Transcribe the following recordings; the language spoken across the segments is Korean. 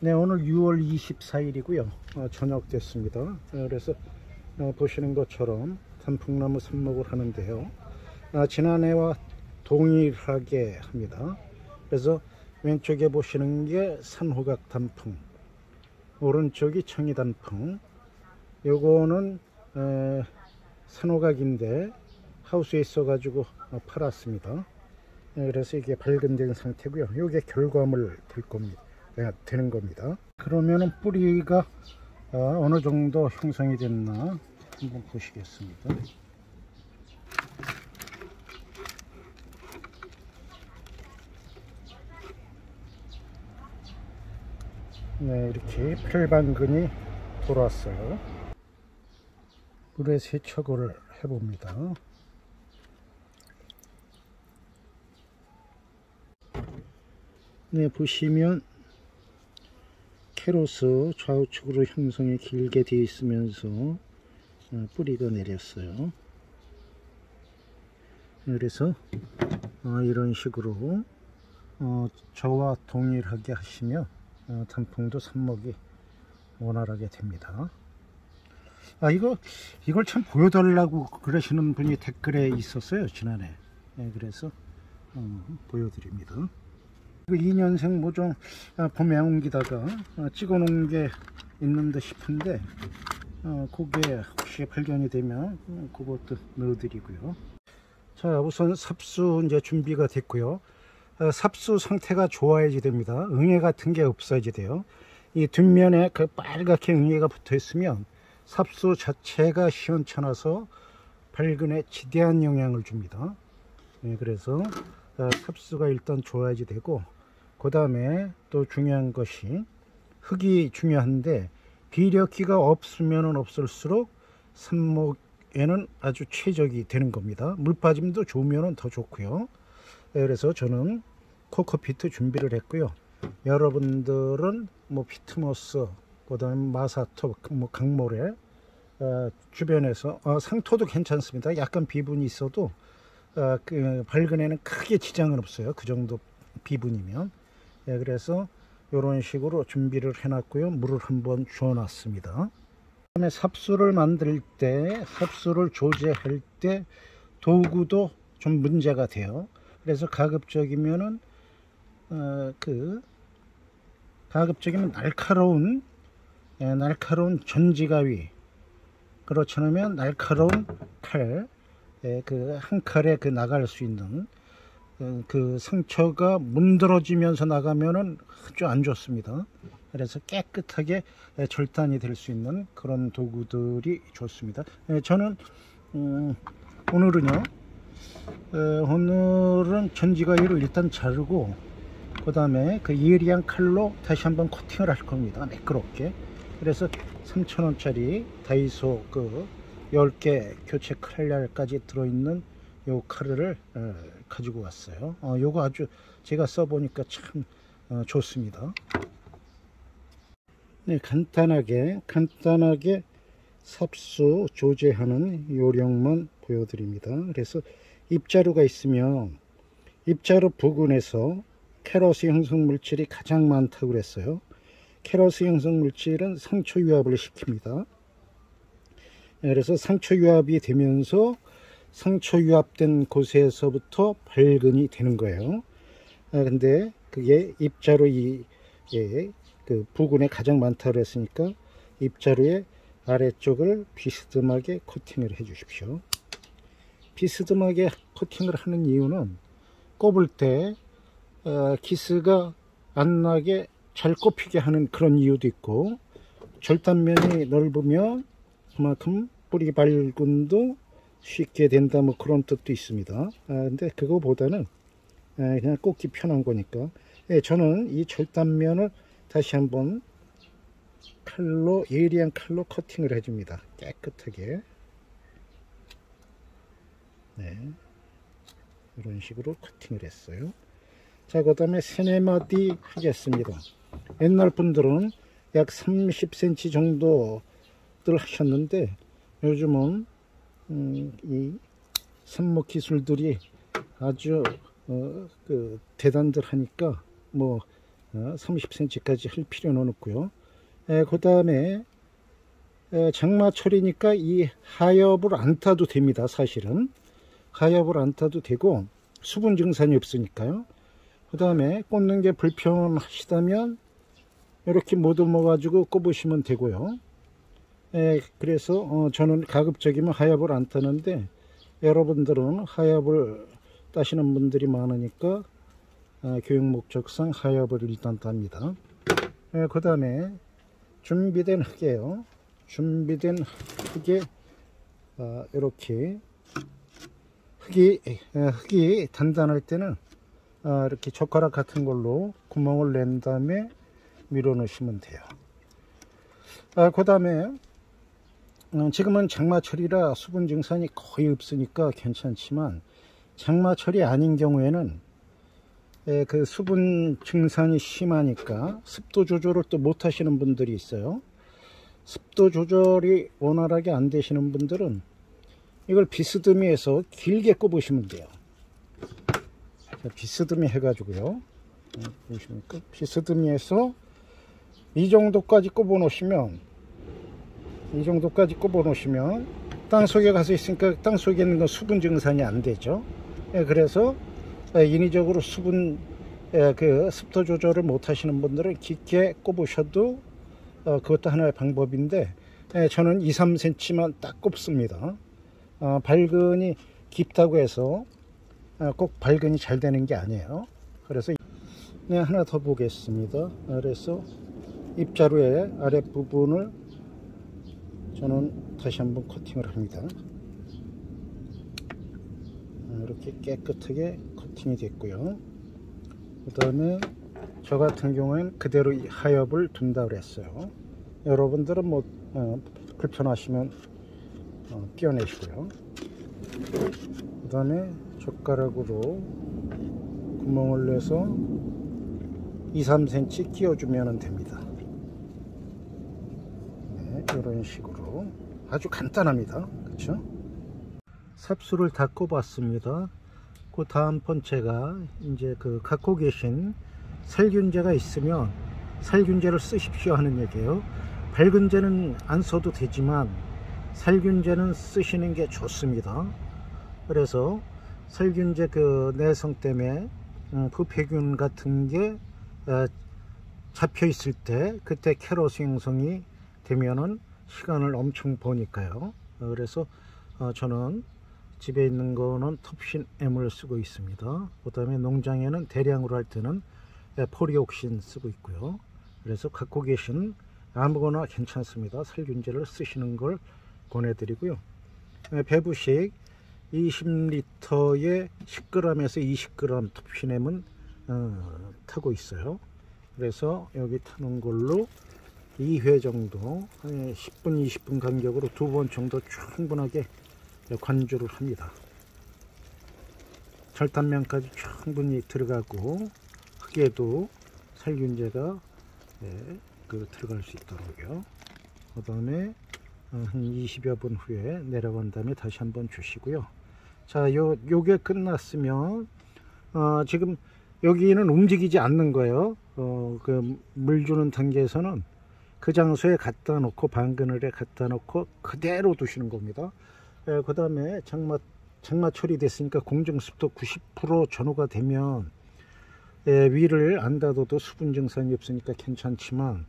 네 오늘 6월 24일이고요. 어, 저녁 됐습니다. 어, 그래서 어, 보시는 것처럼 단풍나무 삽목을 하는데요. 아, 지난해와 동일하게 합니다. 그래서 왼쪽에 보시는 게 산호각 단풍 오른쪽이 청이 단풍. 요거는 에, 산호각인데 하우스에 있어 가지고 어, 팔았습니다. 예, 그래서 이게 발근된 상태고요. 이게 결과물 될 겁니다 네, 되는 겁니다. 그러면은 뿌리가 어, 어느 정도 형성이 됐나 한번 보시겠습니다. 네 이렇게 풀방근이 돌았어요. 물에 세척을 해봅니다. 네 보시면 캐로스 좌우측으로 형성이 길게 되어 있으면서 어, 뿌리가 내렸어요. 그래서 어, 이런 식으로 어, 저와 동일하게 하시면 단풍도 삽목이 원활하게 됩니다. 아 이거 이걸 참 보여달라고 그러시는 분이 댓글에 있었어요 지난해. 네, 그래서 보여드립니다 2년생 모종 아, 봄에 옮기다가 아, 찍어 놓은 게 있는데 싶은데 어, 그게 혹시 발견이 되면 음, 그것도 넣어드리고요. 자 우선 삽수 이제 준비가 됐고요. 어, 삽수 상태가 좋아야지 됩니다. 응애 같은 게 없어야지 돼요. 이 뒷면에 그 빨갛게 응애가 붙어 있으면 삽수 자체가 시원찮아서 발근에 지대한 영향을 줍니다. 네, 그래서 어, 삽수가 일단 좋아야지 되고 그 다음에 또 중요한 것이 흙이 중요한데 비력기가 없으면 없을수록 삽목에는 아주 최적이 되는 겁니다. 물 빠짐도 좋으면 더 좋고요. 네, 그래서 저는 코코피트 준비를 했고요. 여러분들은 뭐 피트모스 그 다음에 마사토 뭐 강모래 어, 주변에서 어, 상토도 괜찮습니다. 약간 비분이 있어도 어, 그 발근에는 크게 지장은 없어요. 그 정도 비분이면 예, 그래서 이런 식으로 준비를 해 놨고요. 물을 한번 주어 놨습니다. 다음에 삽수를 만들 때 삽수를 조제할 때 도구도 좀 문제가 돼요. 그래서 가급적이면은 어, 그 가급적이면 날카로운 예, 날카로운 전지가위. 그렇지 않으면 날카로운 칼, 예, 그한 칼에 그 나갈 수 있는 어, 그 상처가 문드러지면서 나가면은 아주 안 좋습니다. 그래서 깨끗하게 절단이 될 수 있는 그런 도구들이 좋습니다. 예, 저는 음, 오늘은요. 오늘은 전지가위로 일단 자르고 그 다음에 그 예리한 칼로 다시 한번 코팅을 할 겁니다. 매끄럽게. 그래서 3,000원짜리 다이소 그 10개 교체 칼날까지 들어있는 요 칼을 어, 가지고 왔어요. 어, 요거 아주 제가 써보니까 참 어, 좋습니다. 네 간단하게 간단하게 삽수 조제하는 요령만 보여드립니다. 그래서 입자루가 있으면 입자루 부근에서 캐러스 형성 물질이 가장 많다고 그랬어요. 캐러스 형성 물질은 상초 유압을 시킵니다. 네, 그래서 상초 유압이 되면서 상처 유압된 곳에서부터 발근이 되는 거예요. 아, 근데 그게 입자로 이, 예, 그 부근에 가장 많다고 그랬으니까 입자루의 아래쪽을 비스듬하게 코팅을 해 주십시오. 비스듬하게 코팅을 하는 이유는 꼽을 때 어, 기스가 안 나게 잘 꼽히게 하는 그런 이유도 있고 절단면이 넓으면 그만큼 뿌리 발근도 쉽게 된다 뭐 그런 뜻도 있습니다. 아, 근데 그거보다는 아, 그냥 꽂기 편한 거니까. 예, 저는 이 절단면을 다시 한번 칼로 예리한 칼로 커팅을 해줍니다. 깨끗하게. 네. 이런 식으로 커팅을 했어요. 자그 다음에 세네마디 하겠습니다. 옛날 분들은 약 30cm 정도들 하셨는데 요즘은 음, 이 삽목 기술들이 아주 어, 그 대단들 하니까 뭐 30cm까지 할 필요는 없고요. 그 다음에 장마철이니까 이 하엽을 안 타도 됩니다. 사실은 하엽을 안 타도 되고 수분 증산이 없으니까요. 그 다음에 꽂는 게 불편하시다면 이렇게 못듬어 가지고 꼽으시면 되고요. 에, 그래서 어, 저는 가급적이면 하엽을 안 타는데 여러분들은 하엽을 따시는 분들이 많으니까 어, 교육 목적상 하엽을 일단 답니다. 그 다음에 준비된 흙이에요. 준비된 흙에 어, 이렇게 흙이 흙이 단단할 때는 어, 이렇게 젓가락 같은 걸로 구멍을 낸 다음에 밀어 넣으시면 돼요. 아, 그 다음에 어, 지금은 장마철이라 수분 증산이 거의 없으니까 괜찮지만 장마철이 아닌 경우에는 에, 그 수분 증산이 심하니까 습도 조절을 또 못 하시는 분들이 있어요. 습도 조절이 원활하게 안 되시는 분들은 이걸 비스듬히해서 길게 꼽으시면 돼요. 자, 비스듬히 해가지고요. 어, 보시니까 비스듬히해서 이 정도까지 꼽아 놓으시면 이 정도까지 꼽아 놓으시면 땅 속에 가서 있으니까 땅 속에 있는 건 수분 증산이 안 되죠. 예, 그래서 예, 인위적으로 수분 예, 그 습도 조절을 못 하시는 분들은 깊게 꼽으셔도 어, 그것도 하나의 방법인데 저는 2, 3cm만 딱 꼽습니다. 어, 발근이 깊다고 해서 어, 꼭 발근이 잘 되는 게 아니에요. 그래서 네, 하나 더 보겠습니다. 그래서 입자루의 아랫부분을 저는 다시 한번 커팅을 합니다. 어, 이렇게 깨끗하게 커팅이 됐고요. 그 다음에 저 같은 경우에는 그대로 하엽을 둔다 그랬어요. 여러분들은 뭐 어, 불편하시면 어, 떼어내시고요. 그 다음에 젓가락으로 구멍을 내서 2, 3cm 끼워주면 됩니다. 네, 이런 식으로 아주 간단합니다. 그렇죠? 삽수를 다 꼽았습니다. 그 다음 번째가 이제 그 갖고 계신 살균제가 있으면 살균제를 쓰십시오 하는 얘기예요. 밝은제는 안 써도 되지만 살균제는 쓰시는 게 좋습니다. 그래서 살균제 그 내성 때문에 음, 부패균 같은 게 어, 잡혀 있을 때 그때 캐로스 형성이 되면은 시간을 엄청 보니까요. 어, 그래서 어, 저는 집에 있는 거는 톱신 M을 쓰고 있습니다. 그 다음에 농장에는 대량으로 할 때는 포리옥신 쓰고 있고요. 그래서 갖고 계신 아무거나 괜찮습니다. 살균제를 쓰시는 걸 권해드리고요. 배부식 20리터에 10g에서 20g 톱시넴은 어, 타고 있어요. 그래서 여기 타는 걸로 2회 정도 10분 20분 간격으로 두 번 정도 충분하게 관주를 합니다. 절단면까지 충분히 들어가고 흙에도 살균제가 네, 그 들어갈 수 있도록요. 그 다음에 어, 한 20여 분 후에 내려간 다음에 다시 한번 주시고요. 자, 요, 요게 끝났으면, 어, 지금 여기는 움직이지 않는 거예요. 어, 그 물 주는 단계에서는 그 장소에 갖다 놓고 방그늘에 갖다 놓고 그대로 두시는 겁니다. 예, 그 다음에 장마, 장마철이 됐으니까 공정습도 90% 전후가 되면 예, 위를 안 닫아도 수분 증산이 없으니까 괜찮지만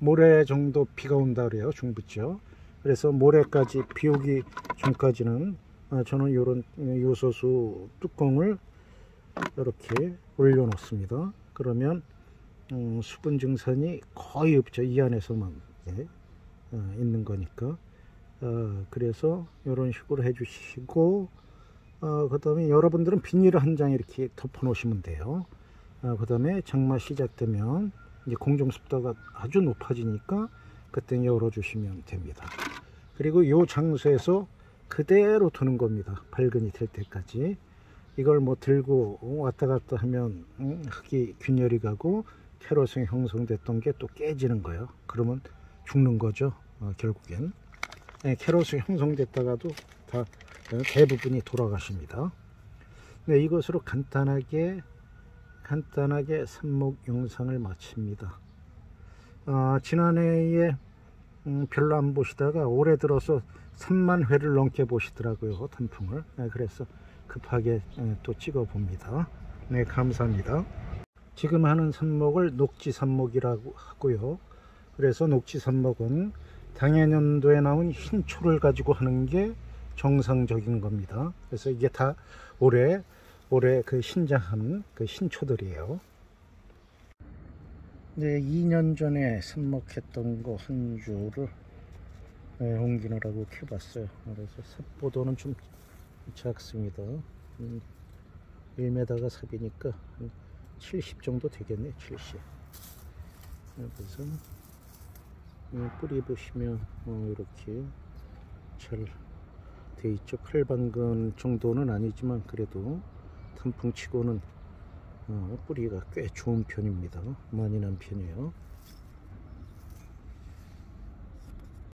모레 정도 비가 온다 그래요 중부죠 그래서 모레까지 비 오기 전까지는 어, 저는 이런 요소수 뚜껑을 이렇게 올려 놓습니다 그러면 음, 수분 증산이 거의 없죠. 이 안에서만 예, 어, 있는 거니까. 어, 그래서 이런 식으로 해 주시고 어, 그 다음에 여러분들은 비닐을 한장 이렇게 덮어 놓으시면 돼요. 어, 그 다음에 장마 시작되면 이제 공정 습도가 아주 높아지니까 그때 열어 주시면 됩니다. 그리고 이 장소에서 그대로 두는 겁니다. 발근이 될 때까지. 이걸 뭐 들고 왔다 갔다 하면 흙이 균열이 가고 캐로성이 형성됐던 게 또 깨지는 거예요. 그러면 죽는 거죠 어, 결국엔. 네, 캐로성이 형성됐다가도 다 대부분이 돌아가십니다. 네, 이것으로 간단하게 간단하게 삽목 영상을 마칩니다. 아, 지난해에 음, 별로 안 보시다가 올해 들어서 3만 회를 넘게 보시더라고요 단풍을. 네, 그래서 급하게 예, 또 찍어 봅니다. 네 감사합니다 지금 하는 삽목을 녹지 삽목이라고 하고요 그래서 녹지 삽목은 당해년도에 나온 흰 초를 가지고 하는 게 정상적인 겁니다 그래서 이게 다 올해 올해 그 신장한 그 신초들이에요 네, 2년 전에 삽목했던 거 한 주를 네, 옮기느라고 캐봤어요. 그래서 삽보도는 좀 작습니다. 음, 1m가 삽이니까 한 70 정도 되겠네, 70. 네, 그래서 음, 뿌리 보시면 어, 이렇게 잘 돼 있죠. 칼방근 정도는 아니지만 그래도 단풍치고는 어, 뿌리가 꽤 좋은 편입니다. 많이 난 편이에요.